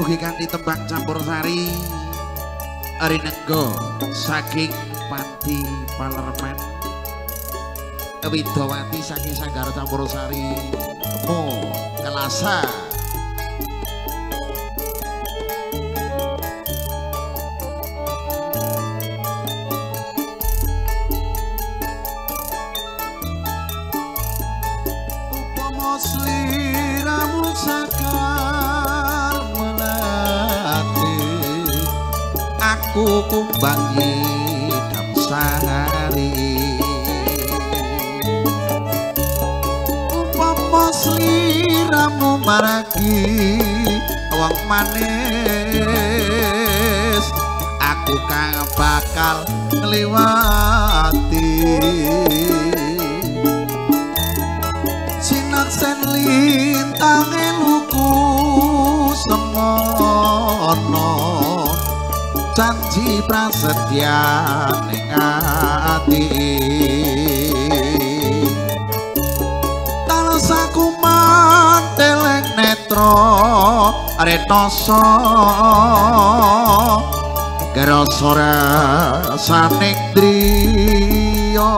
Ugi kanthi tembang campur sari. Arinenggo saking Panti Palerman Widowati saking Sanggar campur sari. Mo Kelasa aku kumbang hitam sari upama sliramu maragi wong manis aku kang bakal ngliwati. Sinaksen lintang eluku semono janji prasetya ning ati. Talasaku manteleng netra retasa gara sora saning driya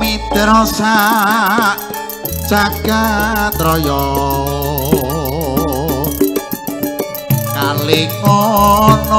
mitra sak jagat raya ana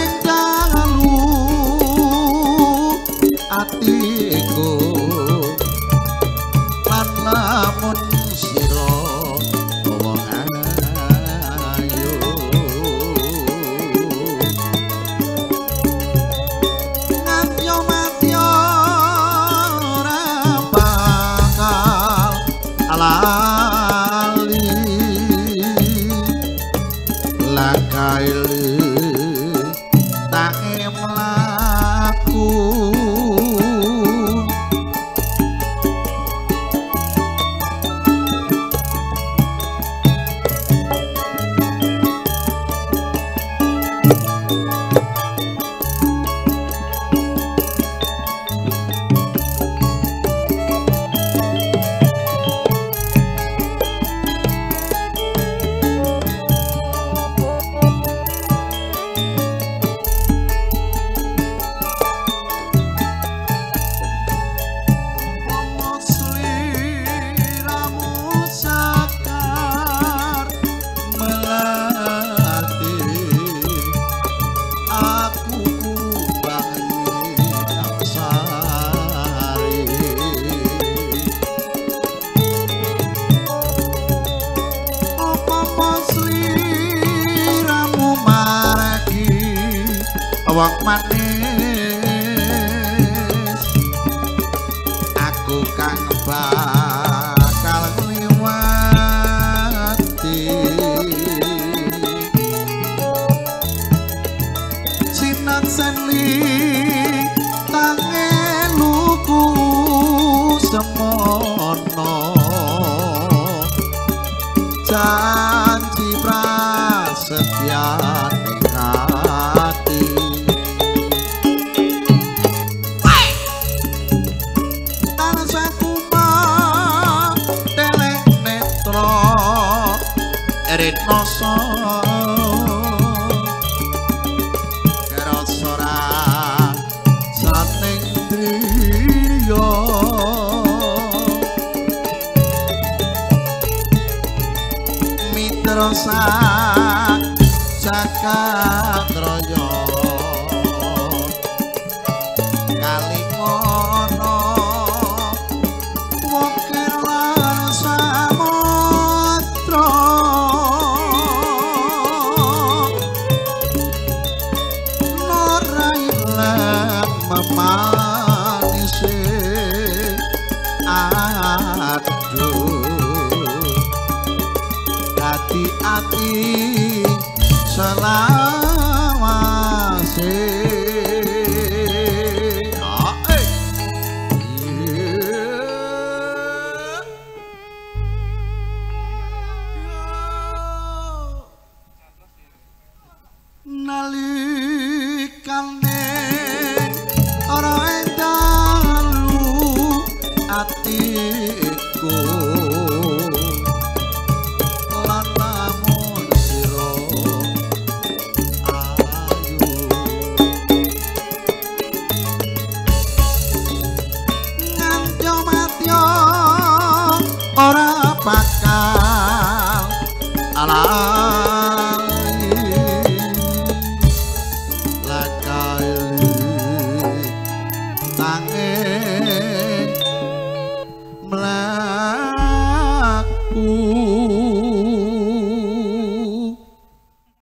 lá wong manis. Aku kang bakal ngliwati. Sinan senli tangen luku semono. Janji saning driya mitra sak jagat isih aduh dadi ati selawase. Ah, lại em